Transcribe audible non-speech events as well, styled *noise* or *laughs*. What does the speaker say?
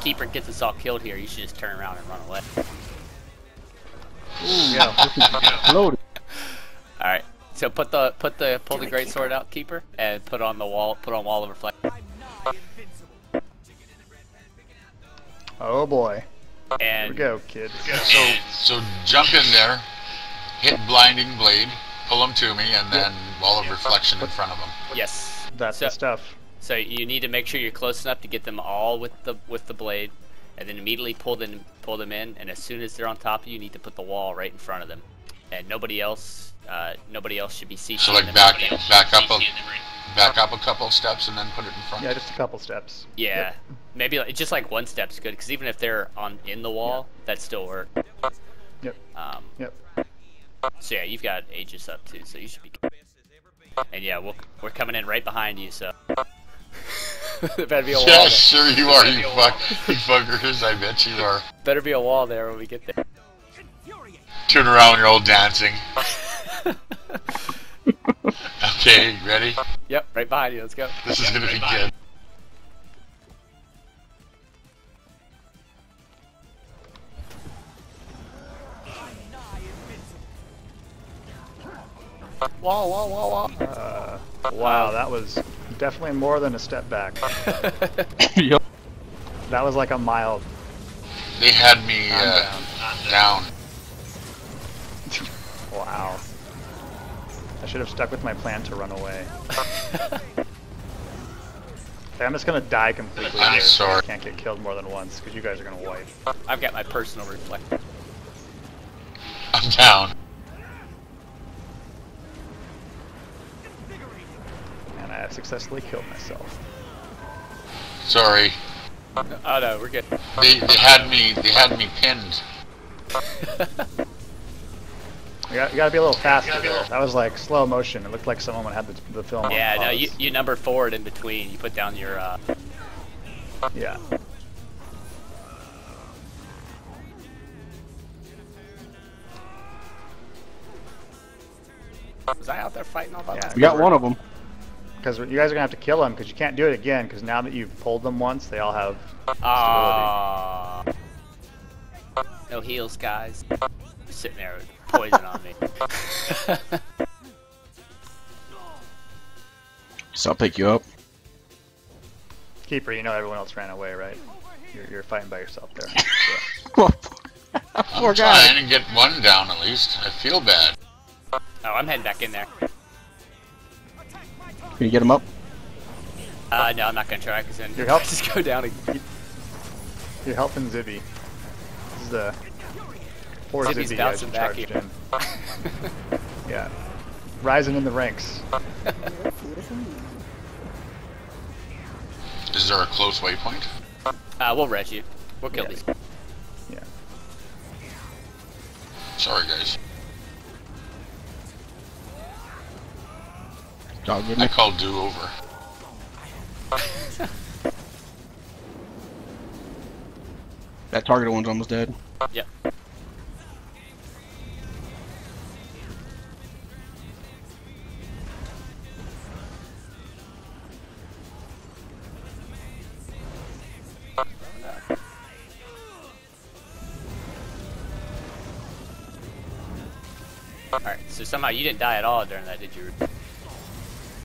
Keeper gets us all killed here, you should just turn around and run away. Yeah, Loaded. *laughs* Alright. So put the put the pull the great sword out, Keeper, and put on the wall put on wall of reflection. oh boy. Here And we go, kids. So, so jump in there, hit binding blade, pull him to me, and then wall of reflection in front of him. yes. That's so, the stuff. So you need to make sure you're close enough to get them all with the with the blade, and then immediately pull them pull them in. And as soon as they're on top of you, you need to put the wall right in front of them, and nobody else uh, nobody else should be seeing So like them. back, back up a, back up a couple steps and then put it in front. Yeah, just a couple steps. Yeah, maybe like, just like one step's good because even if they're on in the wall, that still work. Yep. Um, Yep. so yeah, you've got Aegis up too, so you should be. good. And yeah, we'll, we're coming in right behind you, so. *laughs* there better be a wall. Yeah, there. sure you are, you *laughs* fuck, you fuckers. I bet you are. Better be a wall there when we get there. Turn around, you're all dancing. *laughs* Okay, ready? Yep, right behind you. Let's go. This is gonna be good. Wall, wall, wall, wall. Uh, wow, that was definitely more than a step back. *laughs* Yup. That was like a mild. They had me I'm uh, down. *laughs* Wow. I should have stuck with my plan to run away. *laughs* Okay, I'm just gonna die completely I'm here. so I sorry. can't get killed more than once because you guys are gonna wipe. I've got my personal reflector. I'm down. And I have successfully killed myself. Sorry. Oh no, we're good. They, they had me they had me pinned. You, got, you gotta be a little faster there. That was like slow motion. It looked like someone had the, the film on yeah, no, you, you number forward in between. You put down your. Uh, Yeah. was I out there fighting all by Yeah. myself? We got one of them. Because you guys are gonna have to kill them because you can't do it again because now that you've pulled them once, they all have Aw. No heals, guys. Sitting there with poison on me. *laughs* So I'll pick you up. Keeper, you know everyone else ran away, right? You're, you're fighting by yourself there. *laughs* Poor I'm guy. trying to get one down at least. I feel bad. oh, I'm heading back in there. Can you get him up? Uh, no, I'm not gonna try because then Your *laughs* help- just go down. And, You're helping Zibby. This is the poor Zibby's Zibby guys bouncing who back here. in. *laughs* Yeah. Rising in the ranks. *laughs* Is there a close waypoint? uh, we'll res you. We'll kill Yeah. these. Yeah. Sorry guys. Dog with I me. called do over. That targeted one's almost dead. Yep. Alright, so somehow you didn't die at all during that, did you?